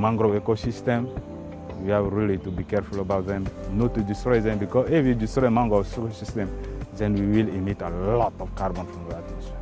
Mangrove ecosystem, we have really to be careful about them, not to destroy them, because if you destroy mangrove ecosystem, then we will emit a lot of carbon from the atmosphere.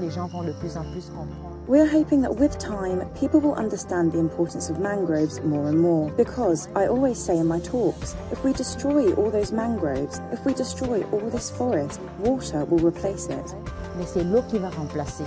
Les gens vont de plus en plus comprendre. We're hoping that with time, people will understand the importance of mangroves more and more. Because I always say in my talks, if we destroy all those mangroves, if we destroy all this forest, water will replace it. Mais c'est l'eau qui va remplacer.